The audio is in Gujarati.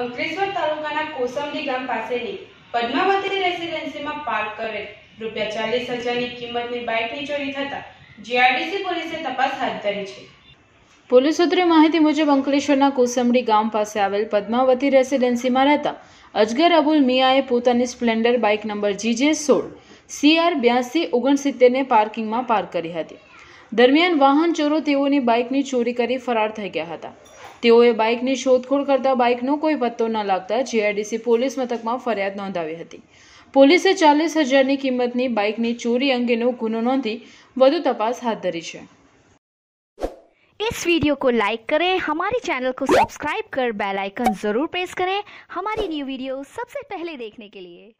અંકલેશ્વર તાલુકાના કોસંબલી ગામ પાસેની પદ્માવતી રેસિડેન્સીમાં પાર્ક કરેલ રૂપિયા ચાલીસ હજારની કિંમતની બાઇકની ચોરી થતા જીઆરડીસી પોલીસે તપાસ હાથ ધરી છે. પોલીસ સૂત્રે માહિતી મુજબ અંકલેશ્વરના કોસંબડી ગામ પાસે આવેલ પદ્માવતી રેસિડેન્સીમાં રહેતા અજગર અબુલ મિયાએ પોતાની સ્પ્લેન્ડર બાઇક નંબર જીજે સોળ, સીઆર બ્યાસી ઓગણસિત્તેરને પાર્કિંગમાં પાર્ક કરી હતી. દરમિયાન વાહન ચોરો તેઓની બાઇકની ચોરી કરી ફરાર થઈ ગયા હતા તેઓએ બાઇકની શોધખોળ કરતા બાઇકનો કોઈ પત્તો ન લાગતા જીઆઈડીસી પોલીસ મથકમાં ફરિયાદ નોંધાવી હતી પોલીસે ચાલીસ હજારની કિંમતની બાઇકની ચોરી અંગેનો ગુનો નોંધી વધુ તપાસ હાથ ધરી છે इस वीडियो को लाइक करें हमारे चैनल को सब्सक्राइब कर बेल आइकन जरूर प्रेस करें हमारी न्यू वीडियो सबसे पहले देखने के लिए